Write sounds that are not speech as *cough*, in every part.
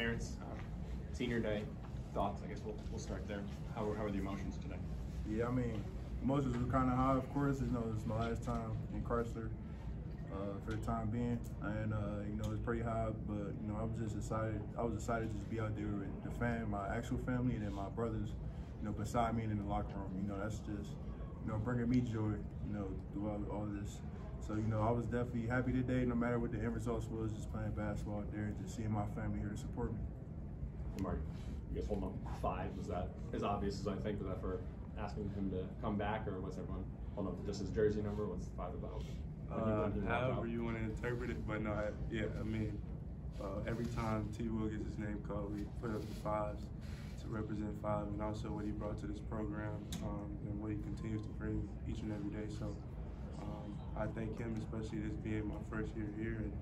Terrance, uh, senior day, thoughts? I guess we'll, we'll start there. How, how are the emotions today? Yeah, I mean, emotions were kind of high, of course. You know, it's my last time in Crisler uh, for the time being, and uh, you know, it's pretty high. But you know, I was just excited. I was excited to just be out there with the fam, my actual family, and then my brothers, you know, beside me and in the locker room. You know, that's just you know bringing me joy. You know, throughout all this. So you know, I was definitely happy today, no matter what the end results was. Just playing basketball out there and just seeing my family here to support me. Mark, I guess holding up five was that as obvious as I think was that for asking him to come back, or was everyone holding up just his jersey number? What's the five about? Uh, however you want to interpret it, but no, I, yeah, I mean, uh, every time T. Will gets his name called, we put up the fives to represent five, and also what he brought to this program um, and what he continues to bring each and every day. So I thank him, especially this being my first year here, and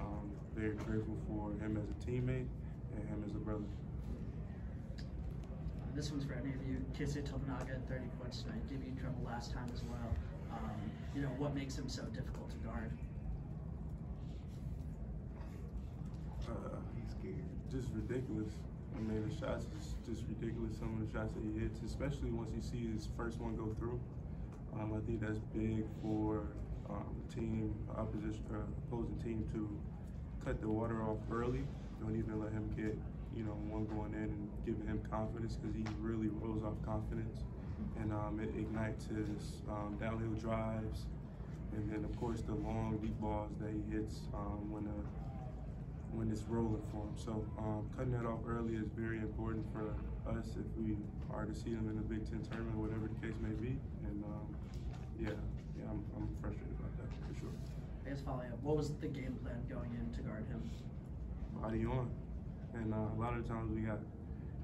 um, very grateful for him as a teammate and him as a brother. This one's for any of you. Keisei Tominaga, 30 points tonight, gave you trouble last time as well. Um, you know, what makes him so difficult to guard? Uh, he's scared. just ridiculous. I mean, the shots is just ridiculous. Some of the shots that he hits, especially once you see his first one go through. Um, I think that's big for um, the team, opposition, uh, opposing team to cut the water off early. Don't even let him get, you know, one going in and giving him confidence because he really rolls off confidence and um, it ignites his um, downhill drives, and then of course the long deep balls that he hits um, when uh, when it's rolling for him. So um, cutting that off early is very important for us if we are to see him in the Big Ten tournament, whatever the case may be. And um, yeah, yeah, I'm, I'm frustrated about that for sure. I guess following up, what was the game plan going in to guard him? Body on, and uh, a lot of times we got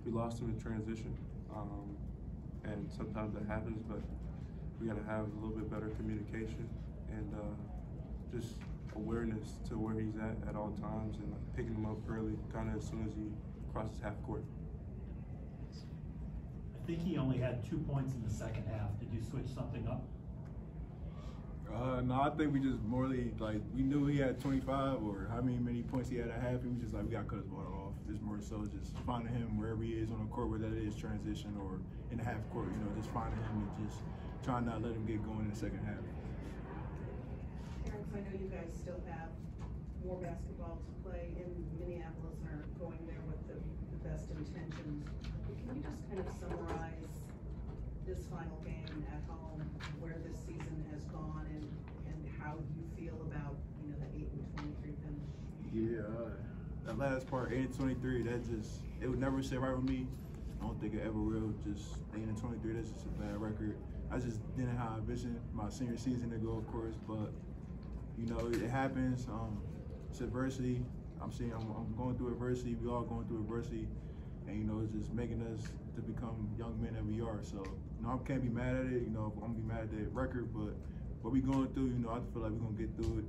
we lost him in transition. Um, and sometimes that happens, but we got to have a little bit better communication and uh, just awareness to where he's at at all times and like, picking him up early, kind of as soon as he crosses half court. I think he only had two points in the second half. Did you switch something up? Uh, no, I think we just morely like we knew he had 25 or how many many points he had at half, and we just like we got to cut his water off. Just more so just finding him wherever he is on the court, whether that is transition or in the half court. You know, just finding him and just trying not to let him get going in the second half. Terrance, I know you guys still have more basketball to play in Minneapolis and are going there with the, the best intentions. Can you just kind of summarize this final game at home, where this season has gone, and, and how you feel about you know the eight and twenty-three finish? Yeah, uh, that last part, eight and twenty-three, that just it would never sit right with me. I don't think it ever will. Just eight and twenty-three, that's just a bad record. I just didn't have a vision my senior season to go, of course, but you know it happens. Um, it's adversity. I'm seeing I'm, I'm going through adversity. We all going through adversity, and you know it's just making us to become young men that we are. So you know I can't be mad at it. You know I'm gonna be mad at the record, but what we going through, you know I feel like we're gonna get through it.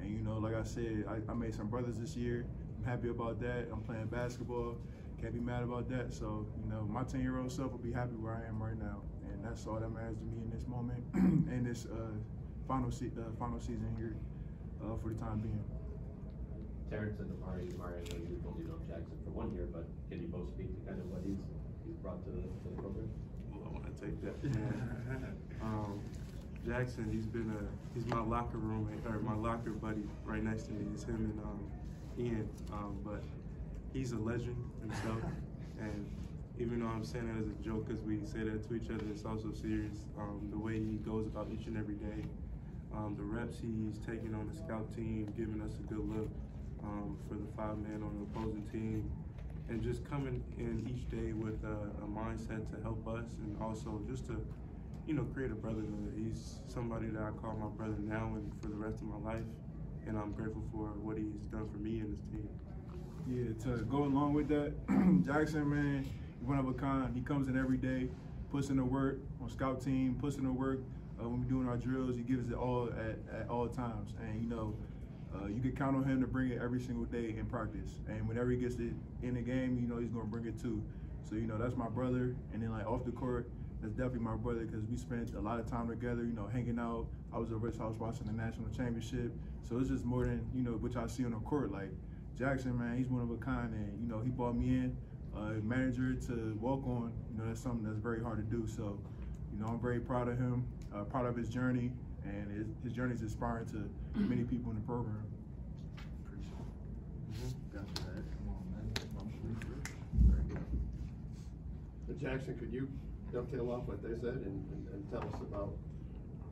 And you know, like I said, I, I made some brothers this year. I'm happy about that. I'm playing basketball. Can't be mad about that. So, you know, my 10 year old self will be happy where I am right now. And that's all that matters to me in this moment *clears throat* and this uh, final, se- uh, final season here uh, for the time being. Terrance and Amari, Amari, I know you've only known Jackson for one year, but can you both speak to kind of what he's, brought to the, to the program? Well, I want to take that. *laughs* um, Jackson, he's been a he's my locker roommate or my locker buddy right next to me. It's him and um, Ian, um, but he's a legend himself. *laughs* and even though I'm saying that as a joke, because we say that to each other, it's also serious. Um, the way he goes about each and every day, um, the reps he's taking on the scout team, giving us a good look um, for the five men on the opposing team, and just coming in each day with a, a mindset to help us and also just to you know, create a brotherhood. He's somebody that I call my brother now and for the rest of my life. And I'm grateful for what he's done for me and his team. Yeah, to go along with that, *clears throat* Jackson, man, one of a kind. He comes in every day, puts in the work on scout team, puts in the work uh, when we're doing our drills. He gives it all at, at all times. And, you know, uh, you can count on him to bring it every single day in practice. And whenever he gets it in the game, you know, he's going to bring it too. So, you know, that's my brother. And then, like, off the court, that's definitely my brother because we spent a lot of time together, you know, hanging out. I was over his house watching the national championship. So it's just more than, you know, which I see on the court. Like, Jackson, man, he's one of a kind, and you know he brought me in, uh, manager to walk on. You know that's something that's very hard to do. So, you know I'm very proud of him, uh, proud of his journey, and his, his journey is inspiring to many people in the program. But Jackson, could you dovetail off what they said and, and, and tell us about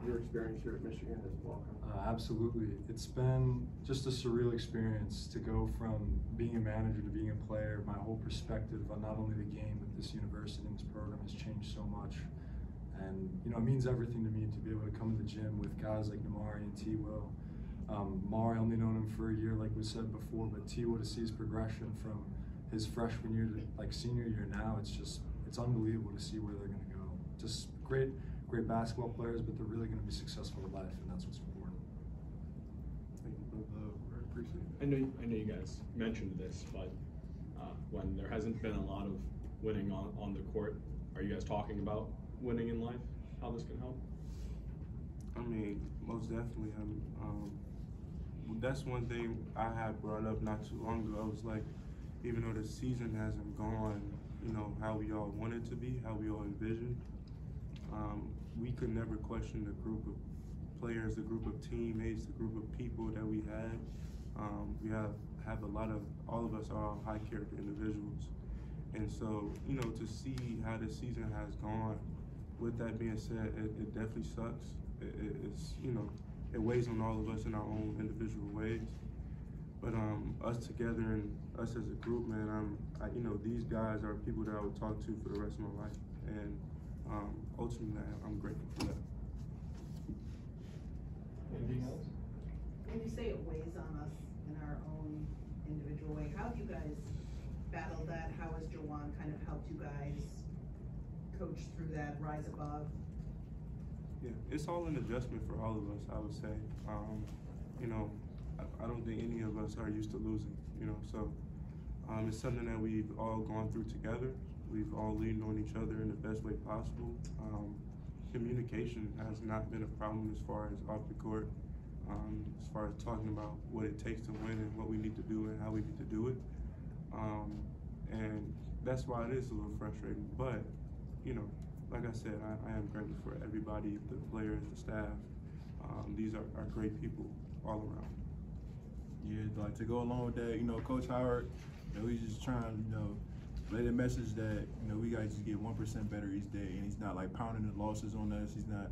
your experience here at Michigan as a walker? Uh, absolutely. It's been just a surreal experience to go from being a manager to being a player. My whole perspective on not only the game, but this university and this program has changed so much. And, you know, it means everything to me to be able to come to the gym with guys like Nimari and T. Will. Um, Mari, only known him for a year, like we said before, but T. Will to see his progression from his freshman year to like senior year now, it's just, it's unbelievable to see where they're going to go. Just great, great basketball players, but they're really going to be successful in life, and that's what's important. Thank you, brother. I appreciate it. I know, I know you guys mentioned this, but uh, when there hasn't been a lot of winning on, on the court, are you guys talking about winning in life? How this can help? I mean, most definitely. I'm, um, that's one thing I had brought up not too long ago. I was like, even though the season hasn't gone, you know, how we all want it to be, how we all envisioned, um, we could never question the group of players, the group of teammates, the group of people that we had. Um, we have have a lot of all of us are high character individuals, and so you know to see how the season has gone. With that being said, it, it definitely sucks. It, it, it's you know it weighs on all of us in our own individual ways. But um, us together and us as a group, man, I'm, I, you know, these guys are people that I would talk to for the rest of my life, and um, ultimately, I'm grateful for that. Anything else? When you say it weighs on us in our own individual way, how have you guys battled that? How has Juwan kind of helped you guys coach through that, rise above? Yeah, it's all an adjustment for all of us, I would say. Um, you know, I, I don't think any of us are used to losing, you know, so um, it's something that we've all gone through together. We've all leaned on each other in the best way possible. Um, communication has not been a problem as far as off the court, um, as far as talking about what it takes to win and what we need to do and how we need to do it. Um, and that's why it is a little frustrating. But, you know, like I said, I, I am grateful for everybody, the players, the staff. Um, these are, are great people all around. Yeah, like to go along with that, you know, Coach Howard, you know, he's just trying, you know, lay the message that, you know, we gotta just get one percent better each day and he's not like pounding the losses on us. He's not,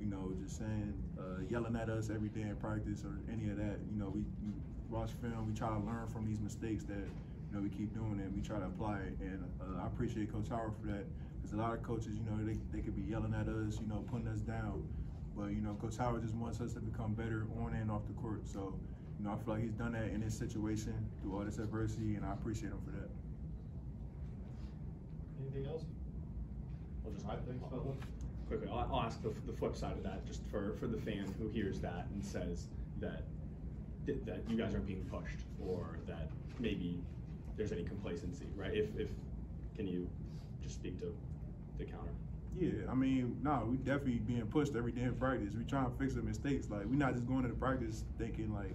you know, just saying uh, yelling at us every day in practice or any of that. You know, we, we watch film, we try to learn from these mistakes that, you know, we keep doing and we try to apply it. And uh, I appreciate Coach Howard for that. Because a lot of coaches, you know, they, they could be yelling at us, you know, putting us down. But, you know, Coach Howard just wants us to become better on and off the court. So, you know, I feel like he's done that in this situation through all this adversity, and I appreciate him for that. Anything else? I'll just Thanks, Butler. quickly. I'll, I'll ask the, the flip side of that, just for, for the fan who hears that and says that that you guys aren't being pushed, or that maybe there's any complacency, right? If, if can you just speak to the counter? Yeah, I mean, no, we definitely being pushed every day in practice. We trying to fix the mistakes. Like, we not just going into practice thinking like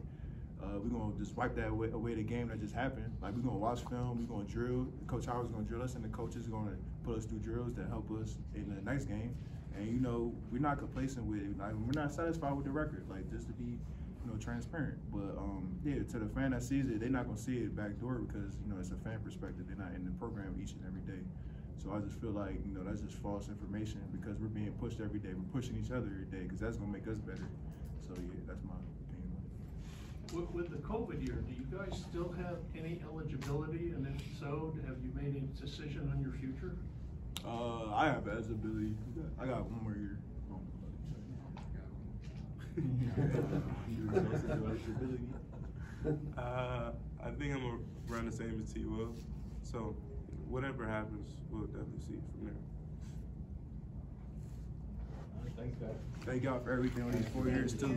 uh, we're gonna just wipe that away, away the game that just happened. Like, we're gonna watch film, we're gonna drill. Coach Howard's gonna drill us, and the coaches gonna put us through drills that help us in the next game. And you know, we're not complacent with it. Like, we're not satisfied with the record. Like, just to be, you know, transparent. But um, yeah, to the fan that sees it, they're not gonna see it back door because you know it's a fan perspective. They're not in the program each and every day. So I just feel like, you know, that's just false information because we're being pushed every day. We're pushing each other every day because that's going to make us better. So, yeah, that's my opinion. With, with the COVID year, do you guys still have any eligibility? And if so, have you made a decision on your future? Uh, I have eligibility. I got one more year. *laughs* Uh, I think I'm around the same as T. Will. So, whatever happens, we'll definitely see from there. Thanks, guys. Thank y'all for everything on these four years, too.